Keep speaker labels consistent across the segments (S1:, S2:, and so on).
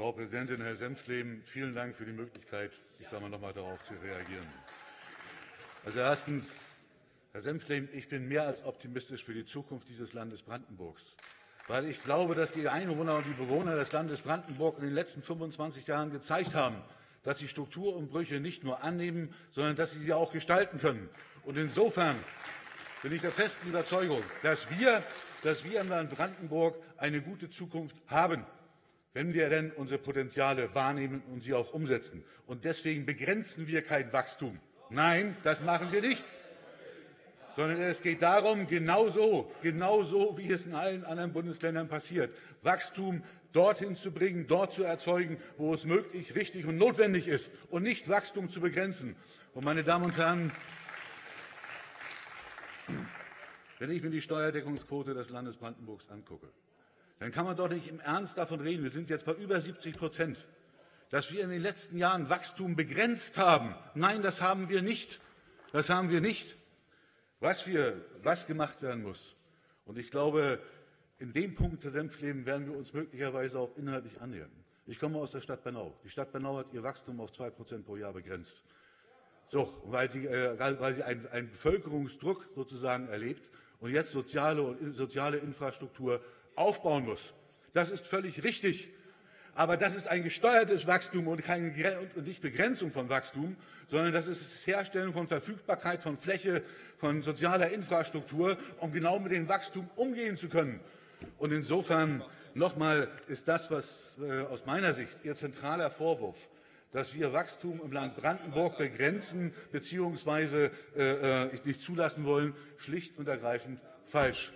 S1: Frau Präsidentin, Herr Senftleben, vielen Dank für die Möglichkeit, ich sage mal noch mal darauf zu reagieren. Also erstens, Herr Senftleben, ich bin mehr als optimistisch für die Zukunft dieses Landes Brandenburgs, weil ich glaube, dass die Einwohner und die Bewohner des Landes Brandenburg in den letzten 25 Jahren gezeigt haben, dass sie Strukturumbrüche nicht nur annehmen, sondern dass sie sie auch gestalten können. Und insofern bin ich der festen Überzeugung, dass wir, dass wir im Land Brandenburg eine gute Zukunft haben wenn wir denn unsere Potenziale wahrnehmen und sie auch umsetzen. Und deswegen begrenzen wir kein Wachstum. Nein, das machen wir nicht. Sondern es geht darum, genauso, genauso wie es in allen anderen Bundesländern passiert, Wachstum dorthin zu bringen, dort zu erzeugen, wo es möglich, richtig und notwendig ist, und nicht Wachstum zu begrenzen. Und meine Damen und Herren, wenn ich mir die Steuerdeckungsquote des Landes Brandenburgs angucke, dann kann man doch nicht im Ernst davon reden, wir sind jetzt bei über 70 Prozent, dass wir in den letzten Jahren Wachstum begrenzt haben. Nein, das haben wir nicht. Das haben wir nicht. Was, wir, was gemacht werden muss, und ich glaube, in dem Punkt der Senfleben werden wir uns möglicherweise auch inhaltlich annähern. Ich komme aus der Stadt Bernau. Die Stadt Bernau hat ihr Wachstum auf zwei Prozent pro Jahr begrenzt. So, weil sie, äh, weil sie einen, einen Bevölkerungsdruck sozusagen erlebt und jetzt soziale und soziale Infrastruktur aufbauen muss. Das ist völlig richtig. Aber das ist ein gesteuertes Wachstum und, keine, und nicht Begrenzung von Wachstum, sondern das ist das Herstellen von Verfügbarkeit, von Fläche, von sozialer Infrastruktur, um genau mit dem Wachstum umgehen zu können. Und insofern nochmal ist das, was äh, aus meiner Sicht Ihr zentraler Vorwurf, dass wir Wachstum im Land Brandenburg begrenzen bzw. Äh, äh, nicht zulassen wollen, schlicht und ergreifend falsch.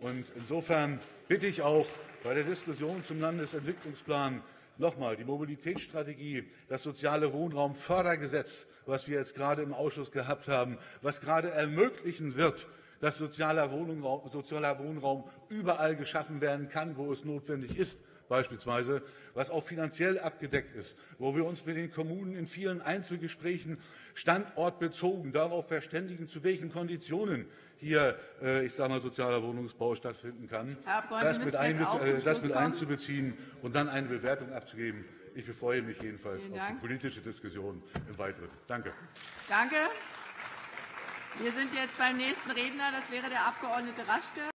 S1: Und insofern bitte ich auch bei der Diskussion zum Landesentwicklungsplan noch einmal die Mobilitätsstrategie, das soziale Wohnraumfördergesetz, was wir jetzt gerade im Ausschuss gehabt haben, was gerade ermöglichen wird, dass sozialer Wohnraum, sozialer Wohnraum überall geschaffen werden kann, wo es notwendig ist, beispielsweise, was auch finanziell abgedeckt ist, wo wir uns mit den Kommunen in vielen Einzelgesprächen standortbezogen darauf verständigen, zu welchen Konditionen hier, äh, ich sage mal, sozialer Wohnungsbau stattfinden kann, das mit, äh, das mit, einzubeziehen und dann eine Bewertung abzugeben. Ich befreue mich jedenfalls auf die politische Diskussion im Weiteren. Danke.
S2: Danke. Wir sind jetzt beim nächsten Redner. Das wäre der Abg. Raschke.